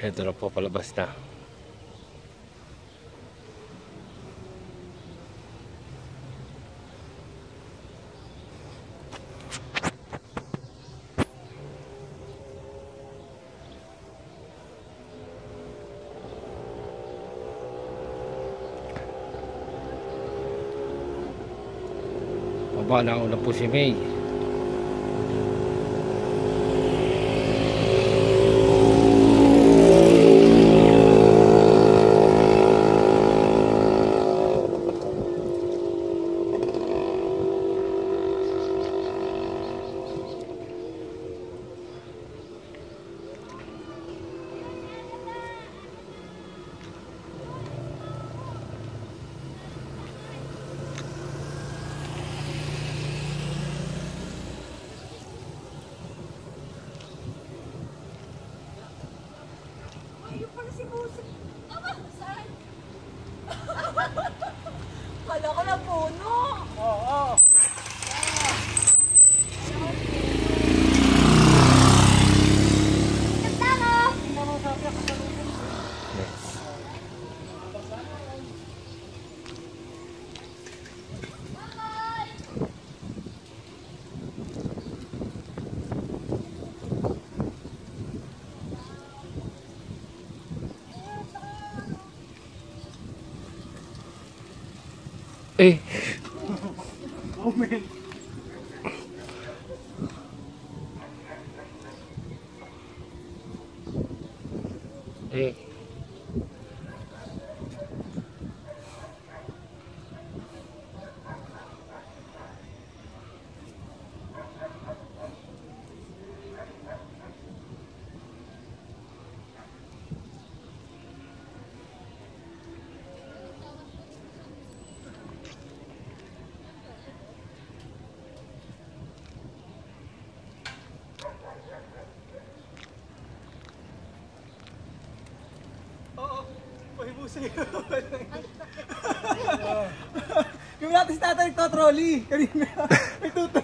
Ito na po palabas na. Baba na una po si May. eu falei assim, moça, Hey. Oh man. Hey. Pahibusin. Yung natin si tatay nagtotrolley. Kanina. May tuto.